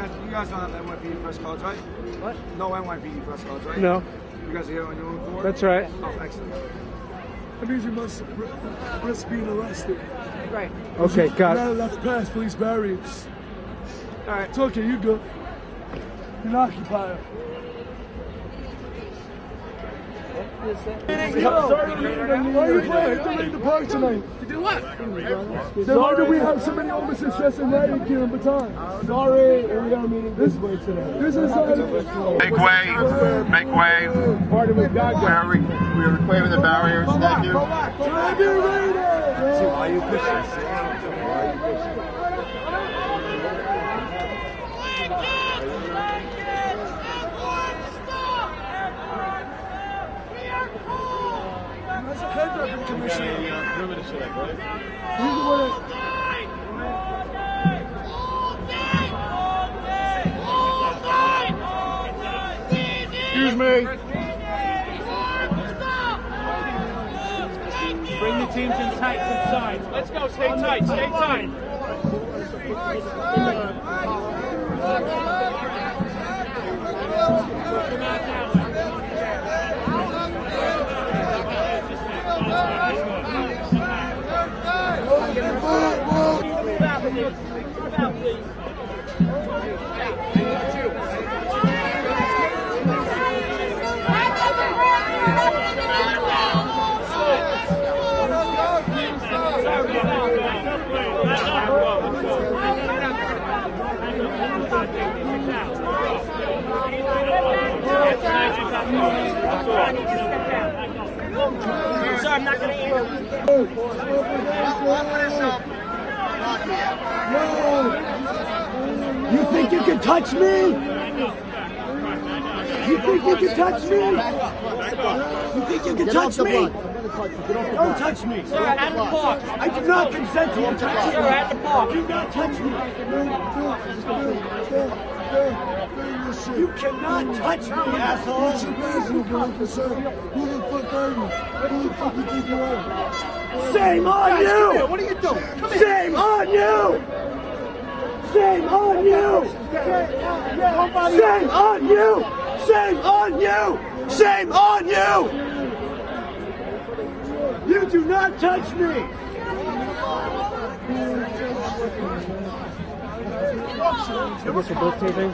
guys, you guys don't have NYPD press cards, right? What? No NYPD press cards, right? No, You guys are here on your own accord? that's right. Oh, excellent. That means you must risk being arrested. Right. Okay, got You're it. not allowed to pass police barriers. All right. It's okay, you go. You're an occupier. Who's that? Why are you planning to raid the park tonight? To do what? Then why do we have so many officers dressed in red and here in baton? Sorry, we are meeting this way today. This is Make way, make way. part of it. We are, re- we are reclaiming the barriers. Thank you. Try to be raided! Why are you pushing? Why are you pushing? That's a head commissioner. He's the one that Excuse me. Bring the teams in tight inside. Let's go. Stay tight. Stay tight. So I'm not going to answer. You think you can touch me? You think you can touch me? You think you can touch me? Don't touch me. Sir, at the park. I do not consent to you touching Sir, me. at the park. Do not touch me. You cannot touch me, asshole. What's your name, officer? Who the fuck are you? Who the fuck you think you are? Shame on you! What are you doing? Shame on you! Shame on you! Shame on you! Shame on you! Shame on you! You do not touch me! Is this a book taping?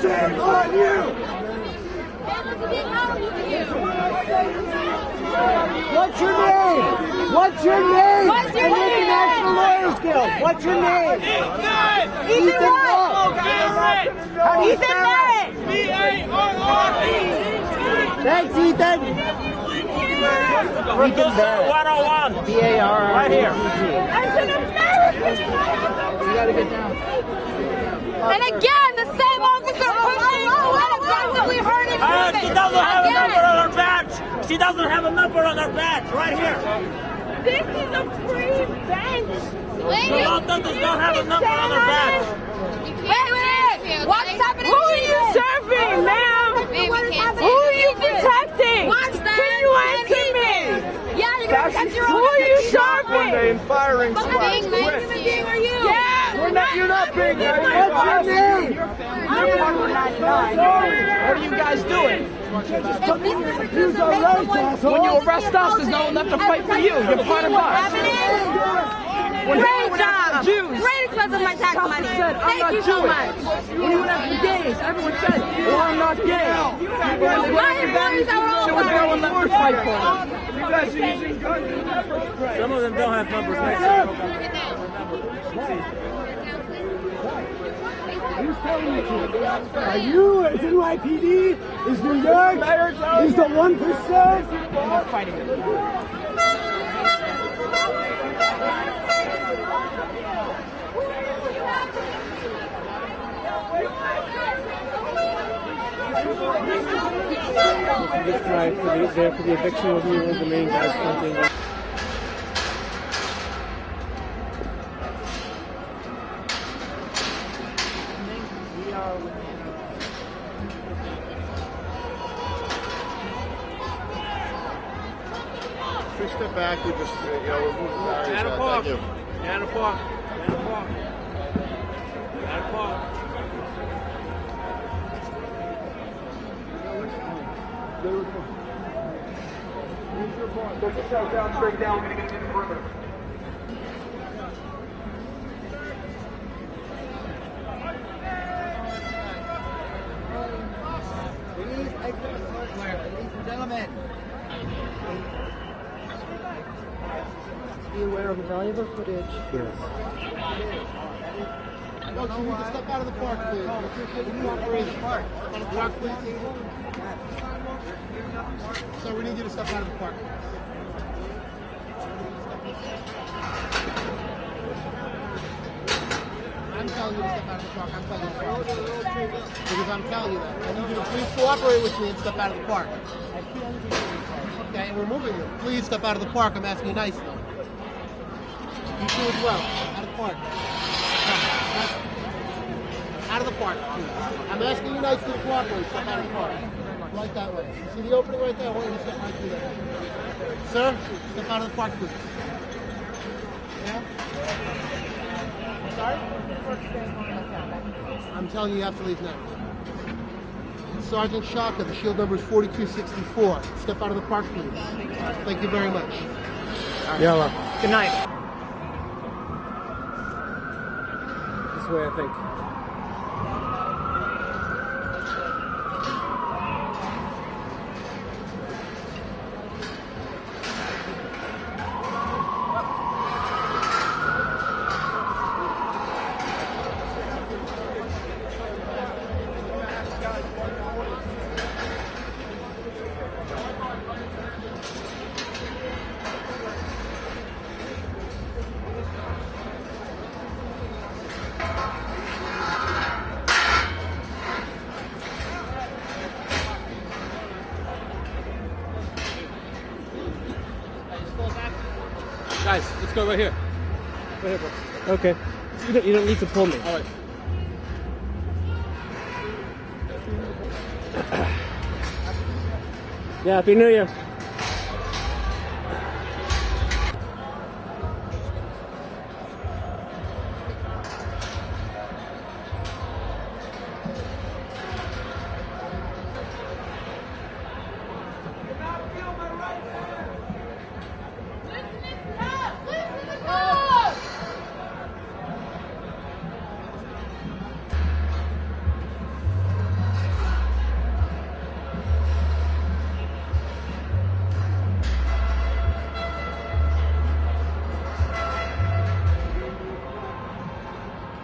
Shame on you! What's your name? What's your name? What's your I'm with the name? National Lawyers Guild. What's your name? Ethan Rock. How do you? Barrett! Thanks, Ethan. Ethan Barrett. 101. B-A-R-R. Right here. As an American! You gotta get down. And again, the same officer pushing and aggressively hurting Uh, she doesn't have a number on her badge. She doesn't have a number on her badge. Right here. This is a free bench. Yolanda does not have a number on her badge. Wait, wait, what's happening? Who are you serving, ma'am? Who are you protecting? Watch that. Can you answer me? Yeah, you're gonna protect your own. Who are you serving? and firing squad. You're not, you're not being nice. What's your name? What are you guys doing? Use our rights, asshole. When you arrest us, there's no one left to fight for you. You're part of us. Great job. Jews. Great expense of my tax money. said, I'm Thank not you so Jewish. much. When you went after gays, everyone said, oh, I'm not gay. My employees are all There was no one left to fight for them. You guys are using guns in pepper spray. Some of them don't have numbers. Who's telling you to? Are you? Is NYPD? Is New York? Is the one percent? They're fighting. This guy for the, there for the eviction me was the main guy step back, you just, uh, you know, remove the barriers. Down the park. Thank you. Down the park. Down the park. Down the park. Be aware of the valuable footage. Yes. No, you need to step out of the park, please. Cooperation. Out of the park, please. Sir, we need you to step out of the park. I'm telling you to step out of the park. I'm telling you. Because I'm telling you that. I need you to please cooperate with me and step out of the park. Okay, and we're moving them. Please step out of the park. I'm asking you nicely. You as well. Out of the park. Out of the park, please. I'm asking you nicely to cooperate. Step out of the park. Right that way. You see the opening right there? I want you to step right through there. Sir, step out of the park, please. Yeah? I'm sorry? I'm telling you, you have to leave now. Sergeant Shaka, the shield number is 4264. Step out of the park, please. Thank you very much. Yellow. Good night. Way, I think. Let's go right here. Right here, bro. Okay. You don't, you don't need to pull me. All right. yeah, Happy New Year.